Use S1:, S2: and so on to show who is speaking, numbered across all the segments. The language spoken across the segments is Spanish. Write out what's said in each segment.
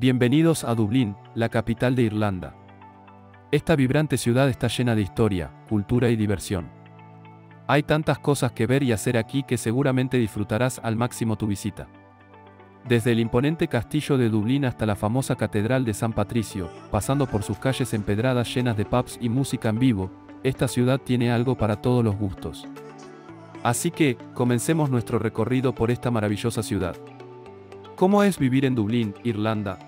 S1: Bienvenidos a Dublín, la capital de Irlanda. Esta vibrante ciudad está llena de historia, cultura y diversión. Hay tantas cosas que ver y hacer aquí que seguramente disfrutarás al máximo tu visita. Desde el imponente castillo de Dublín hasta la famosa Catedral de San Patricio, pasando por sus calles empedradas llenas de pubs y música en vivo, esta ciudad tiene algo para todos los gustos. Así que, comencemos nuestro recorrido por esta maravillosa ciudad. ¿Cómo es vivir en Dublín, Irlanda?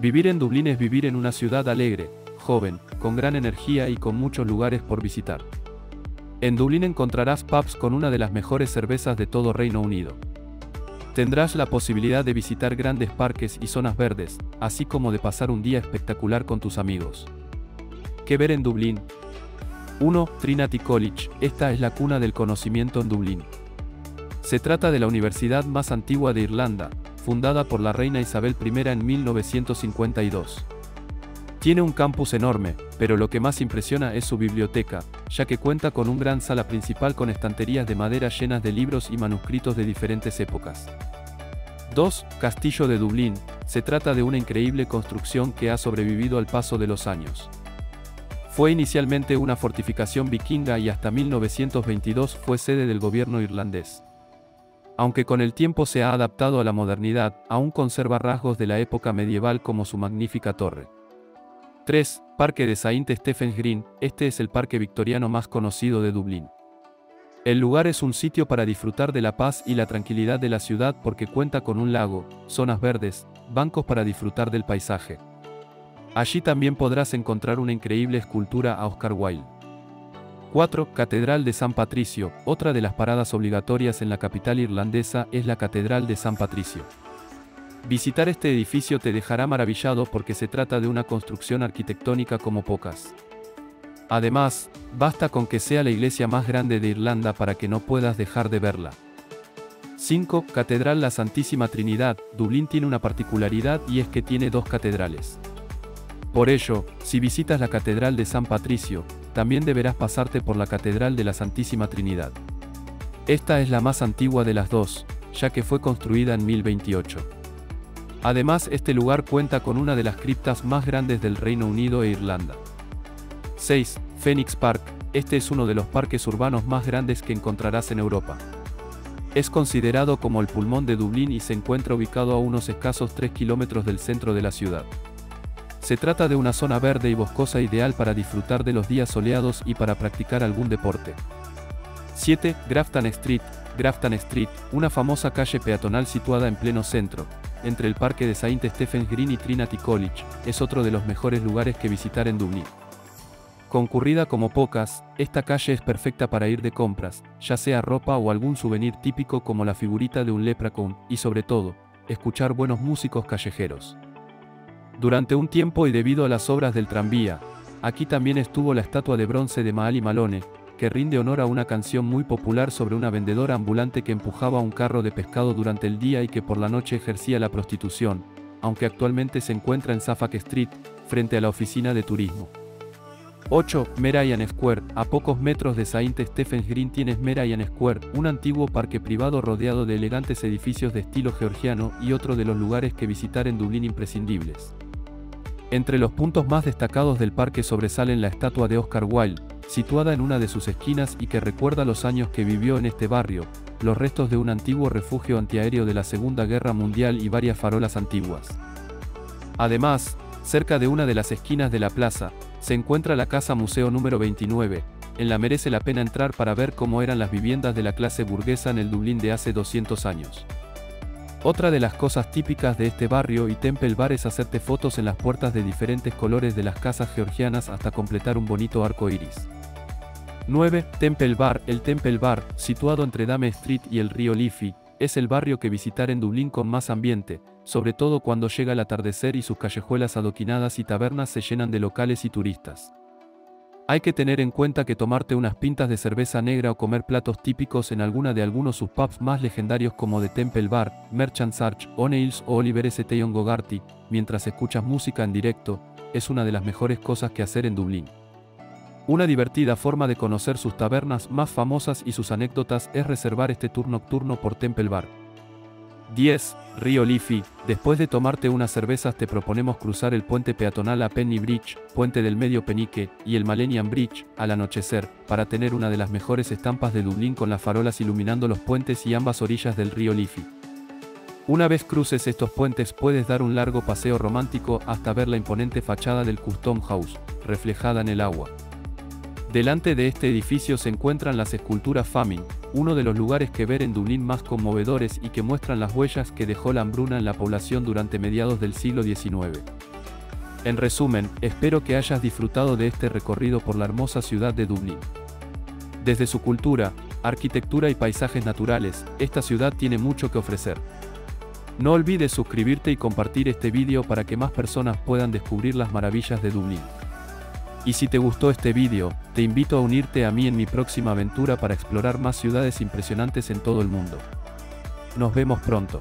S1: Vivir en Dublín es vivir en una ciudad alegre, joven, con gran energía y con muchos lugares por visitar. En Dublín encontrarás pubs con una de las mejores cervezas de todo Reino Unido. Tendrás la posibilidad de visitar grandes parques y zonas verdes, así como de pasar un día espectacular con tus amigos. ¿Qué ver en Dublín? 1. Trinity College, esta es la cuna del conocimiento en Dublín. Se trata de la universidad más antigua de Irlanda, fundada por la reina Isabel I en 1952. Tiene un campus enorme, pero lo que más impresiona es su biblioteca, ya que cuenta con un gran sala principal con estanterías de madera llenas de libros y manuscritos de diferentes épocas. 2. Castillo de Dublín, se trata de una increíble construcción que ha sobrevivido al paso de los años. Fue inicialmente una fortificación vikinga y hasta 1922 fue sede del gobierno irlandés aunque con el tiempo se ha adaptado a la modernidad, aún conserva rasgos de la época medieval como su magnífica torre. 3. Parque de Saint Stephen's Green, este es el parque victoriano más conocido de Dublín. El lugar es un sitio para disfrutar de la paz y la tranquilidad de la ciudad porque cuenta con un lago, zonas verdes, bancos para disfrutar del paisaje. Allí también podrás encontrar una increíble escultura a Oscar Wilde. 4. Catedral de San Patricio. Otra de las paradas obligatorias en la capital irlandesa es la Catedral de San Patricio. Visitar este edificio te dejará maravillado porque se trata de una construcción arquitectónica como pocas. Además, basta con que sea la iglesia más grande de Irlanda para que no puedas dejar de verla. 5. Catedral La Santísima Trinidad. Dublín tiene una particularidad y es que tiene dos catedrales. Por ello, si visitas la Catedral de San Patricio, también deberás pasarte por la Catedral de la Santísima Trinidad. Esta es la más antigua de las dos, ya que fue construida en 1028. Además, este lugar cuenta con una de las criptas más grandes del Reino Unido e Irlanda. 6. Phoenix Park. Este es uno de los parques urbanos más grandes que encontrarás en Europa. Es considerado como el pulmón de Dublín y se encuentra ubicado a unos escasos 3 kilómetros del centro de la ciudad. Se trata de una zona verde y boscosa ideal para disfrutar de los días soleados y para practicar algún deporte. 7. Grafton Street. Grafton Street, una famosa calle peatonal situada en pleno centro, entre el parque de Saint Stephen's Green y Trinity College, es otro de los mejores lugares que visitar en Dublín. Concurrida como pocas, esta calle es perfecta para ir de compras, ya sea ropa o algún souvenir típico como la figurita de un leprechaun, y sobre todo, escuchar buenos músicos callejeros. Durante un tiempo y debido a las obras del tranvía, aquí también estuvo la estatua de bronce de Maali Malone, que rinde honor a una canción muy popular sobre una vendedora ambulante que empujaba un carro de pescado durante el día y que por la noche ejercía la prostitución, aunque actualmente se encuentra en Suffolk Street, frente a la oficina de turismo. 8. Merian Square. A pocos metros de Saint Stephen's Green tienes Merian Square, un antiguo parque privado rodeado de elegantes edificios de estilo georgiano y otro de los lugares que visitar en Dublín imprescindibles. Entre los puntos más destacados del parque sobresalen la estatua de Oscar Wilde, situada en una de sus esquinas y que recuerda los años que vivió en este barrio, los restos de un antiguo refugio antiaéreo de la Segunda Guerra Mundial y varias farolas antiguas. Además, cerca de una de las esquinas de la plaza, se encuentra la Casa Museo número 29, en la merece la pena entrar para ver cómo eran las viviendas de la clase burguesa en el Dublín de hace 200 años. Otra de las cosas típicas de este barrio y Temple Bar es hacerte fotos en las puertas de diferentes colores de las casas georgianas hasta completar un bonito arco iris. 9. Temple Bar El Temple Bar, situado entre Dame Street y el río Liffey, es el barrio que visitar en Dublín con más ambiente, sobre todo cuando llega el atardecer y sus callejuelas adoquinadas y tabernas se llenan de locales y turistas. Hay que tener en cuenta que tomarte unas pintas de cerveza negra o comer platos típicos en alguna de algunos sus pubs más legendarios como The Temple Bar, Merchant's Arch, O'Neill's o Oliver St. Gogarty, mientras escuchas música en directo, es una de las mejores cosas que hacer en Dublín. Una divertida forma de conocer sus tabernas más famosas y sus anécdotas es reservar este tour nocturno por Temple Bar. 10. Río Liffey. Después de tomarte unas cervezas te proponemos cruzar el puente peatonal a Penny Bridge, puente del medio Penique, y el Malenian Bridge, al anochecer, para tener una de las mejores estampas de Dublín con las farolas iluminando los puentes y ambas orillas del río Liffey. Una vez cruces estos puentes puedes dar un largo paseo romántico hasta ver la imponente fachada del Custom House, reflejada en el agua. Delante de este edificio se encuentran las esculturas Famine, uno de los lugares que ver en Dublín más conmovedores y que muestran las huellas que dejó la hambruna en la población durante mediados del siglo XIX. En resumen, espero que hayas disfrutado de este recorrido por la hermosa ciudad de Dublín. Desde su cultura, arquitectura y paisajes naturales, esta ciudad tiene mucho que ofrecer. No olvides suscribirte y compartir este vídeo para que más personas puedan descubrir las maravillas de Dublín. Y si te gustó este vídeo, te invito a unirte a mí en mi próxima aventura para explorar más ciudades impresionantes en todo el mundo. Nos vemos pronto.